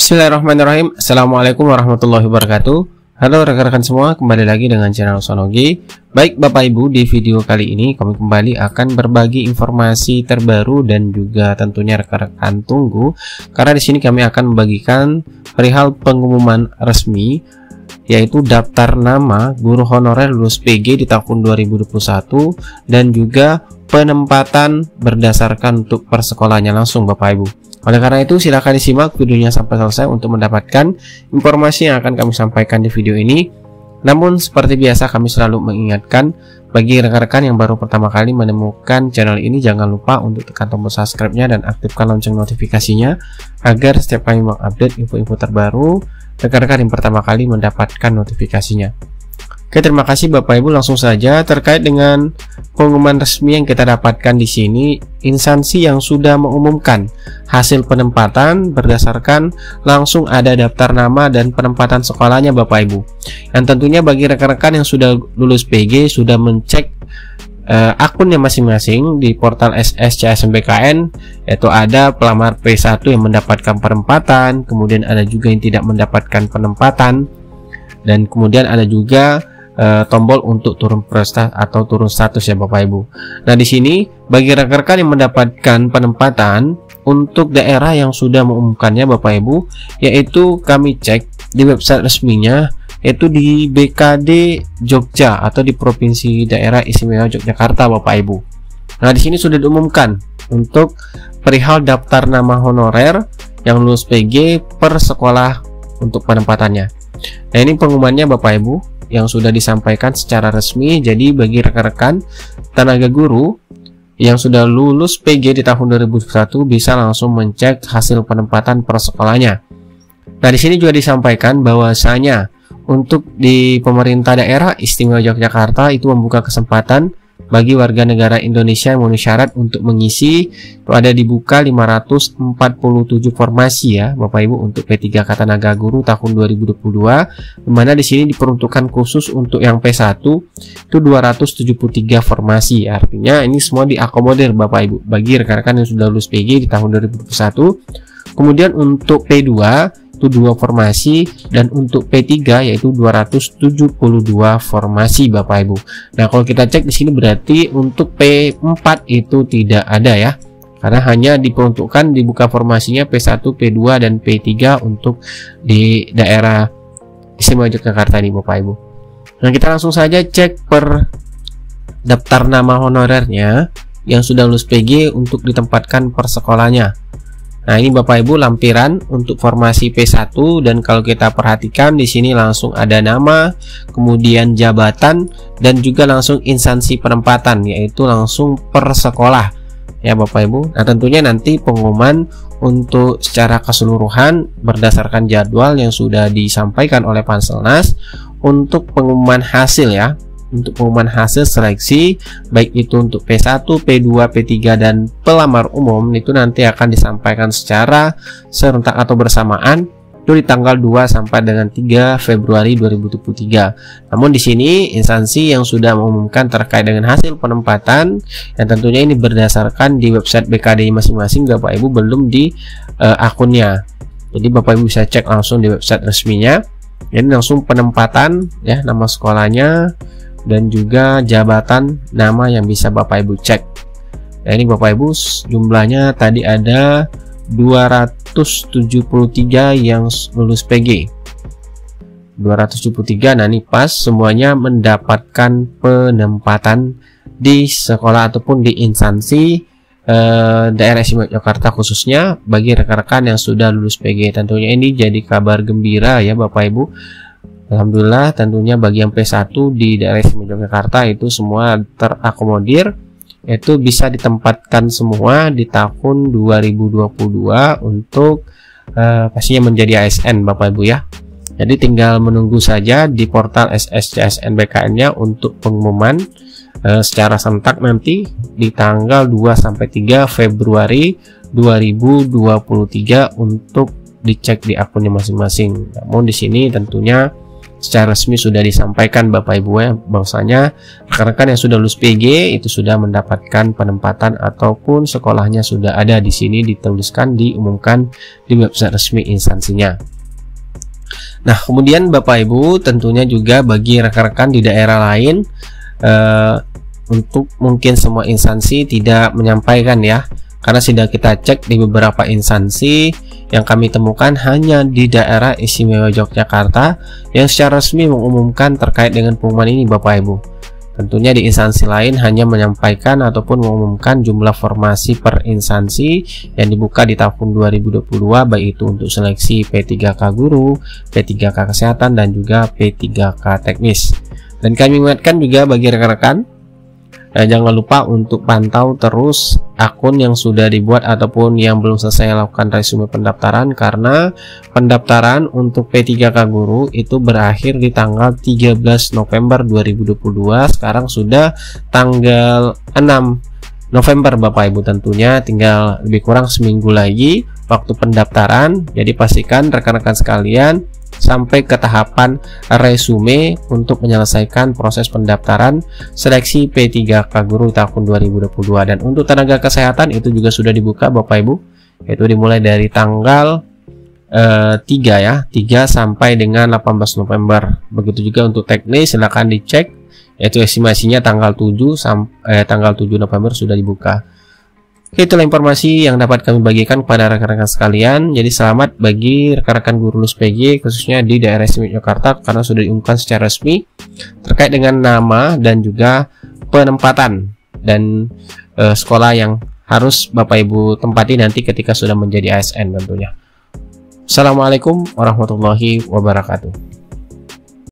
Bismillahirrahmanirrahim. Assalamualaikum warahmatullahi wabarakatuh. Halo rekan-rekan semua kembali lagi dengan channel Sonogi. Baik Bapak Ibu di video kali ini kami kembali akan berbagi informasi terbaru dan juga tentunya rekan-rekan tunggu Karena di sini kami akan membagikan perihal pengumuman resmi yaitu daftar nama guru honorer lulus PG di tahun 2021 dan juga penempatan berdasarkan untuk persekolahannya langsung Bapak Ibu oleh karena itu, silahkan disimak videonya sampai selesai untuk mendapatkan informasi yang akan kami sampaikan di video ini. Namun, seperti biasa kami selalu mengingatkan bagi rekan-rekan yang baru pertama kali menemukan channel ini, jangan lupa untuk tekan tombol subscribe-nya dan aktifkan lonceng notifikasinya agar setiap kami mengupdate info-info terbaru, rekan-rekan yang pertama kali mendapatkan notifikasinya. Oke, terima kasih Bapak Ibu. Langsung saja terkait dengan pengumuman resmi yang kita dapatkan di sini, instansi yang sudah mengumumkan hasil penempatan berdasarkan langsung ada daftar nama dan penempatan sekolahnya Bapak Ibu. Yang tentunya bagi rekan-rekan yang sudah lulus PG sudah mencek uh, akunnya masing-masing di portal SSCSMBKN yaitu ada pelamar P1 yang mendapatkan penempatan, kemudian ada juga yang tidak mendapatkan penempatan dan kemudian ada juga uh, tombol untuk turun prestasi atau turun status ya Bapak Ibu. Nah, di sini bagi rekan-rekan yang mendapatkan penempatan untuk daerah yang sudah mengumumkannya Bapak Ibu, yaitu kami cek di website resminya yaitu di BKD Jogja atau di Provinsi Daerah Istimewa Yogyakarta Bapak Ibu. Nah, di sini sudah diumumkan untuk perihal daftar nama honorer yang lulus PG per sekolah untuk penempatannya. Nah, ini pengumumannya Bapak Ibu yang sudah disampaikan secara resmi. Jadi bagi rekan-rekan tenaga guru yang sudah lulus PG di tahun 2021 bisa langsung mencek hasil penempatan per sekolahnya. Nah, di sini juga disampaikan bahwasanya untuk di pemerintah daerah istimewa Yogyakarta itu membuka kesempatan bagi warga negara Indonesia yang memenuhi syarat untuk mengisi itu ada dibuka 547 formasi ya Bapak Ibu untuk P3 Kata Naga Guru tahun 2022 di mana di sini diperuntukkan khusus untuk yang P1 itu 273 formasi. Artinya ini semua diakomodir Bapak Ibu bagi rekan-rekan yang sudah lulus PG di tahun 2021 kemudian untuk P2 itu dua formasi dan untuk P3 yaitu 272 formasi Bapak Ibu. Nah, kalau kita cek di sini berarti untuk P4 itu tidak ada ya. Karena hanya diperuntukkan dibuka formasinya P1, P2 dan P3 untuk di daerah Istimewa Yogyakarta ini Bapak Ibu. Nah, kita langsung saja cek per daftar nama honorernya yang sudah lulus PG untuk ditempatkan per sekolahnya. Nah, ini Bapak Ibu lampiran untuk formasi P1 dan kalau kita perhatikan di sini langsung ada nama, kemudian jabatan dan juga langsung instansi penempatan yaitu langsung per sekolah. Ya Bapak Ibu. Nah, tentunya nanti pengumuman untuk secara keseluruhan berdasarkan jadwal yang sudah disampaikan oleh Panselnas untuk pengumuman hasil ya untuk pengumuman hasil seleksi baik itu untuk P1, P2, P3 dan pelamar umum itu nanti akan disampaikan secara serentak atau bersamaan itu di tanggal 2 sampai dengan 3 Februari 2023. Namun di sini instansi yang sudah mengumumkan terkait dengan hasil penempatan yang tentunya ini berdasarkan di website BKD masing-masing Bapak Ibu belum di uh, akunnya. Jadi Bapak Ibu bisa cek langsung di website resminya. Ini langsung penempatan ya nama sekolahnya, dan juga jabatan nama yang bisa Bapak Ibu cek. Nah, ini Bapak Ibu jumlahnya tadi ada 273 yang lulus PG. 273 nah ini pas semuanya mendapatkan penempatan di sekolah ataupun di instansi eh, daerah istimewa Jakarta khususnya bagi rekan-rekan yang sudah lulus PG tentunya ini jadi kabar gembira ya Bapak Ibu Alhamdulillah tentunya bagi yang P1 di daerah istimewa Yogyakarta itu semua terakomodir itu bisa ditempatkan semua di tahun 2022 untuk uh, pastinya menjadi ASN Bapak Ibu ya. Jadi tinggal menunggu saja di portal SSCSN BKN-nya untuk pengumuman uh, secara sentak nanti di tanggal 2 sampai 3 Februari 2023 untuk dicek di akunnya masing-masing. Namun di sini tentunya secara resmi sudah disampaikan Bapak Ibu ya bahwasanya rekan-rekan yang sudah lulus PG itu sudah mendapatkan penempatan ataupun sekolahnya sudah ada di sini dituliskan diumumkan di website resmi instansinya. Nah, kemudian Bapak Ibu tentunya juga bagi rekan-rekan di daerah lain uh, untuk mungkin semua instansi tidak menyampaikan ya karena sudah kita cek di beberapa instansi yang kami temukan hanya di daerah istimewa Yogyakarta yang secara resmi mengumumkan terkait dengan pengumuman ini Bapak Ibu. Tentunya di instansi lain hanya menyampaikan ataupun mengumumkan jumlah formasi per instansi yang dibuka di tahun 2022 baik itu untuk seleksi P3K guru, P3K kesehatan dan juga P3K teknis. Dan kami ingatkan juga bagi rekan-rekan eh, jangan lupa untuk pantau terus akun yang sudah dibuat ataupun yang belum selesai lakukan resume pendaftaran karena pendaftaran untuk P3K Guru itu berakhir di tanggal 13 November 2022 sekarang sudah tanggal 6 November Bapak Ibu tentunya. Tinggal lebih kurang seminggu lagi waktu pendaftaran. Jadi pastikan rekan-rekan sekalian sampai ke tahapan resume untuk menyelesaikan proses pendaftaran seleksi P3K Guru tahun 2022 dan untuk tenaga kesehatan itu juga sudah dibuka Bapak Ibu. Yaitu dimulai dari tanggal eh, 3 ya 3 sampai dengan 18 November. Begitu juga untuk teknis silahkan dicek. Yaitu estimasinya tanggal 7 sampai eh, tanggal 7 November sudah dibuka itulah informasi yang dapat kami bagikan kepada rekan-rekan sekalian. Jadi selamat bagi rekan-rekan guru lulus PG khususnya di daerah istimewa Jakarta karena sudah diumumkan secara resmi terkait dengan nama dan juga penempatan dan e, sekolah yang harus Bapak Ibu tempati nanti ketika sudah menjadi ASN tentunya. Assalamualaikum warahmatullahi wabarakatuh.